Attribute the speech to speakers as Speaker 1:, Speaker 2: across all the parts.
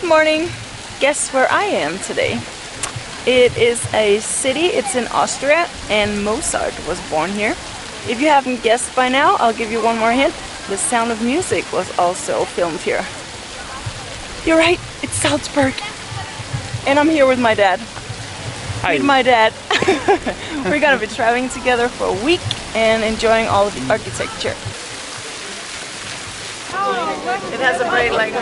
Speaker 1: Good morning! Guess where I am today? It is a city, it's in Austria, and Mozart was born here. If you haven't guessed by now, I'll give you one more hint. The Sound of Music was also filmed here. You're right, it's Salzburg. And I'm here with my dad.
Speaker 2: Hi.
Speaker 1: Meet my dad. We're gonna be traveling together for a week and enjoying all of the architecture. It has a braid like.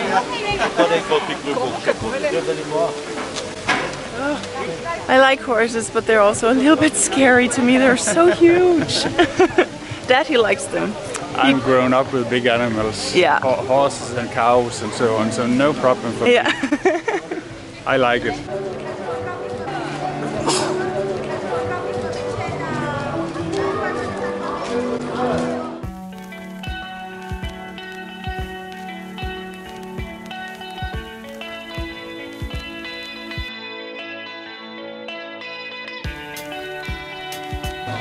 Speaker 1: I like horses, but they're also a little bit scary to me. They're so huge. Daddy likes them.
Speaker 2: I'm grown up with big animals.
Speaker 1: Yeah.
Speaker 2: Ho- horses and cows and so on, so no problem for me.
Speaker 1: Yeah.
Speaker 2: I like it.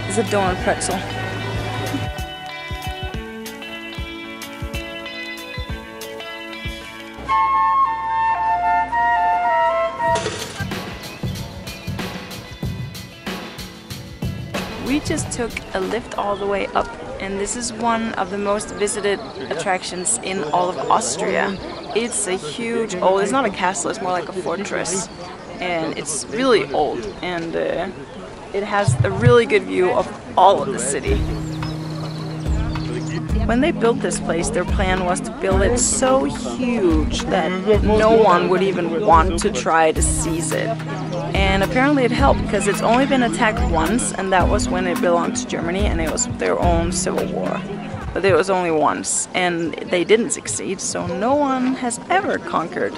Speaker 1: It's a donut pretzel. We just took a lift all the way up and this is one of the most visited attractions in all of Austria. It's a huge old, it's not a castle, it's more like a fortress and it's really old and uh, it has a really good view of all of the city. When they built this place, their plan was to build it so huge that no one would even want to try to seize it. And apparently it helped because it's only been attacked once, and that was when it belonged to Germany and it was their own civil war. But it was only once, and they didn't succeed, so no one has ever conquered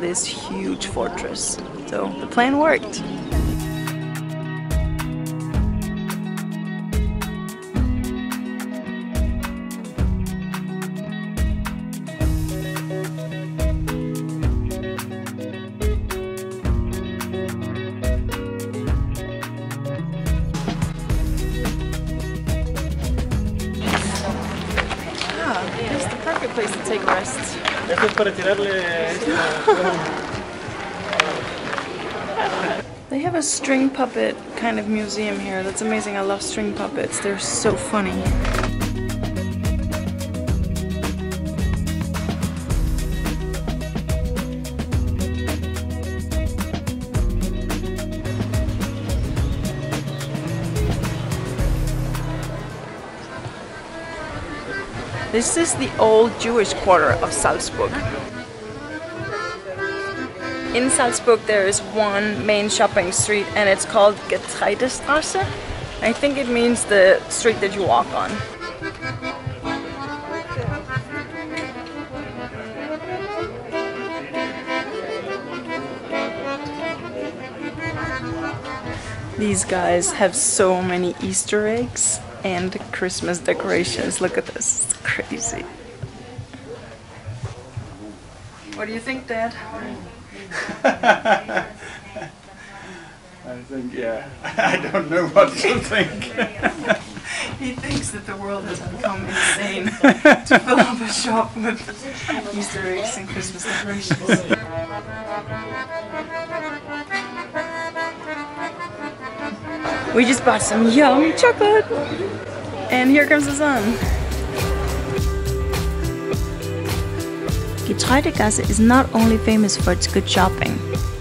Speaker 1: this huge fortress. So the plan worked. Ah, this is the perfect place to take rests.
Speaker 3: Esto es para tirarle
Speaker 1: They have a string puppet kind of museum here. That's amazing. I love string puppets. They're so funny. This is the old Jewish quarter of Salzburg. In Salzburg, there is one main shopping street, and it's called Getreidestraße. I think it means the street that you walk on. These guys have so many Easter eggs and Christmas decorations. Look at this, it's crazy. What do you think, Dad?
Speaker 2: I think, yeah, I don't know what to think.
Speaker 1: He thinks that the world has become insane to fill up a shop with Easter eggs and Christmas decorations. We just bought some yum chocolate! And here comes the sun. Getreidegasse is not only famous for its good shopping.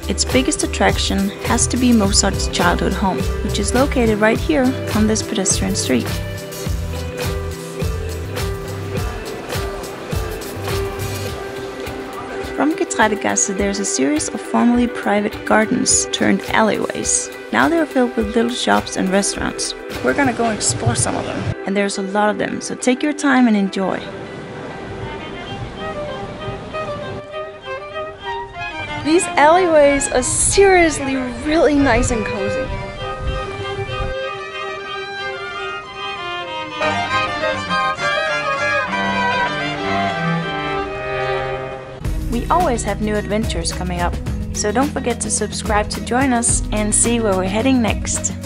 Speaker 1: Its biggest attraction has to be Mozart's childhood home, which is located right here on this pedestrian street. Getreidegasse, there's a series of formerly private gardens turned alleyways. Now they're filled with little shops and restaurants. We're gonna go explore some of them. And there's a lot of them, so take your time and enjoy. These alleyways are seriously really nice and cozy. Always have new adventures coming up, so don't forget to subscribe to join us and see where we're heading next.